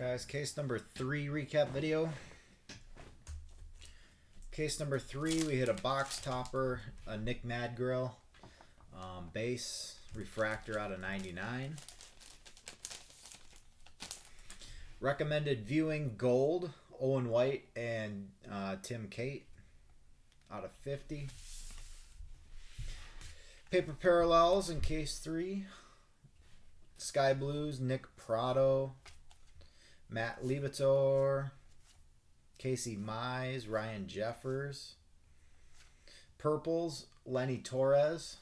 Guys, case number three recap video. Case number three, we hit a box topper, a Nick Madrigal, um, base, refractor out of 99. Recommended viewing gold, Owen White and uh, Tim Cate out of 50. Paper parallels in case three. Sky Blues, Nick Pratto, Matt Liberatore, Casey Mize, Ryan Jeffers. Purples, Lenny Torres,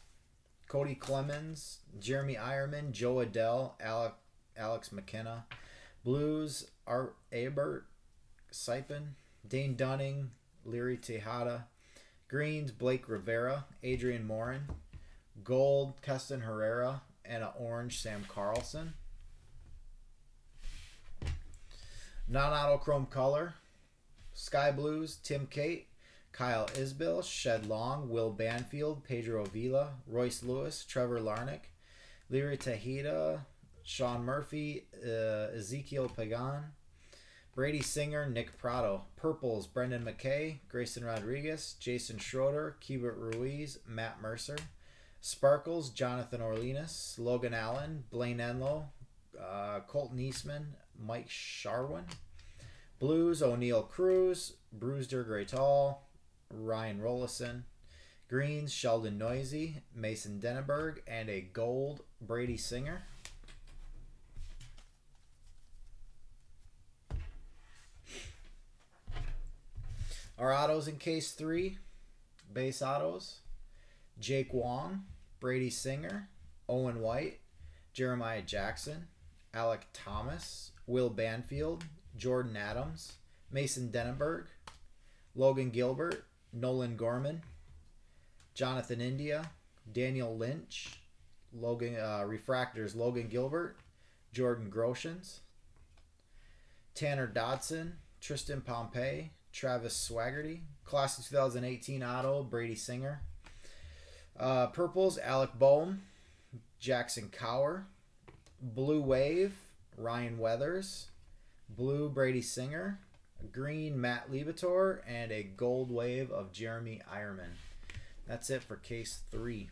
Cody Clemens, Jeremy Eierman, Jo Adell, Alec, Alex McKenna. Blues, Art Abert, Sipin, Dane Dunning, Leary Tejada. Greens, Blake Rivera, Adrian Morin. Gold, Keston Hiura, and an orange, Sam Carlson. Non-auto chrome color, Sky Blues, Tim Cate, Kyle Isbel, Shed Long, Will Banfield, Pedro Vila, Royce Lewis, Trevor Larnach, Leary Tejada, Sean Murphy, uh, Ezekiel Pagan, Brady Singer, Nick Pratto, Purples, Brendan McKay, Grayson Rodriguez, Jason Schroeder, Keibert Ruiz, Matt Mercer, Sparkles, Jonathan Ornelas, Logan Allen, Blaine Enlow, uh, Colton Eastman, Mike Shawaryn. Blues, Oneil Cruz, Brusdar Graterol, Ryan Rollison. Greens, Sheldon Neuse, Mason Denaburg, and a gold Brady Singer. Our autos in case three, base autos. Jake Wong, Brady Singer, Owen White, Jeremiah Jackson, Alec Thomas, Will Banfield, Jordan Adams, Mason Denaburg, Logan Gilbert, Nolan Gorman, Jonathan India, Daniel Lynch, Logan uh, Refractors Logan Gilbert, Jordan Groshans, Tanner Dodson, Tristan Pompey, Travis Swaggerty, Class of 2018 Auto, Brady Singer, uh, Purples, Alec Bohm, Jackson Kowar, Blue Wave, Ryan Weathers, Blue Brady Singer, Green Matt Liberatore, and a Gold Wave of Jeremy Eierman. That's it for case three.